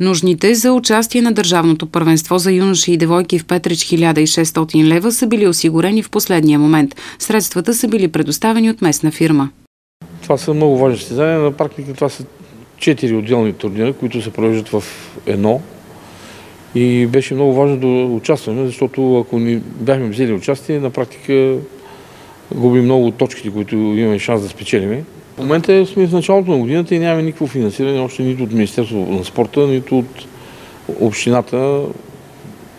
Нужните за участие на Държавното първенство за юноши и девойки в Петрич 1600 лева са били осигурени в последния момент. Средствата са били предоставени от местна фирма. Това са много важни състезания. На практика това са четири отделни турнира, които се провеждат в едно. И беше много важно да участваме, защото ако ни бяхме взели участие, на практика губи много от точките, които имаме шанс да спечелиме. В момента сме в началото на годината и нямаме никакво финансиране, още нито от Министерството на спорта, нито от общината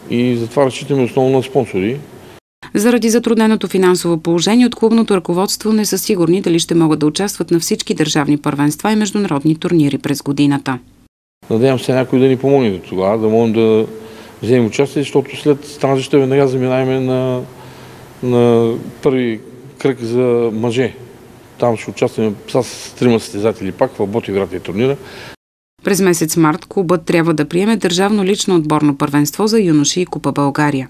и затова разчитаме основно на спонсори. Заради затрудненото финансово положение от клубното ръководство не са сигурни дали ще могат да участват на всички държавни първенства и международни турнири през годината. Надявам се някой да ни помогне до тогава, да можем да вземем участие, защото след стражите веднага заминаваме на, на първи кръг за мъже. Там ще участваме с трима състезатели пак в и турнира. През месец март клубът трябва да приеме държавно лично отборно първенство за юноши и Купа България.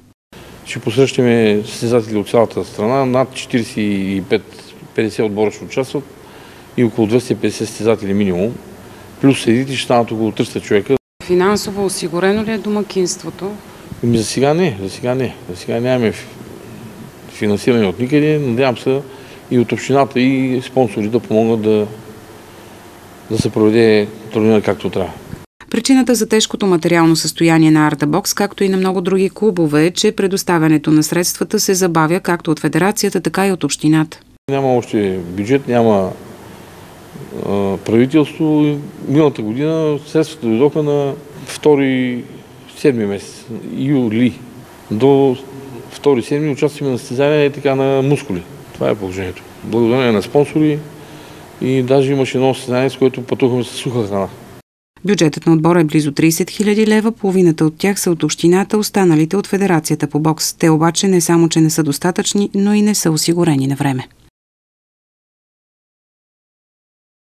Ще посрещаме състезатели от цялата страна. Над 45-50 отбора ще участват и около 250 състезатели минимум. Плюс седите ще станат около 300 човека. Финансово осигурено ли е домакинството? Ами за сега не, за сега не. За сега нямаме финансиране от никъде. Надявам се и от общината и спонсори да помогнат да, да се проведе турнира както трябва. Причината за тежкото материално състояние на Артабокс, както и на много други клубове, е, че предоставянето на средствата се забавя както от федерацията, така и от общината. Няма още бюджет, няма а, правителство. Миналата година средствата дойдоха на 2 седми месец, юли. До 2 седми участваме на състезания и така на мускули. Това е положението. Благодарение на спонсори и даже имаше едно състезание, с което пътувахме с суха храна. Бюджетът на отбора е близо 30 000 лева, половината от тях са от общината, останалите от Федерацията по бокс. Те обаче не само, че не са достатъчни, но и не са осигурени на време.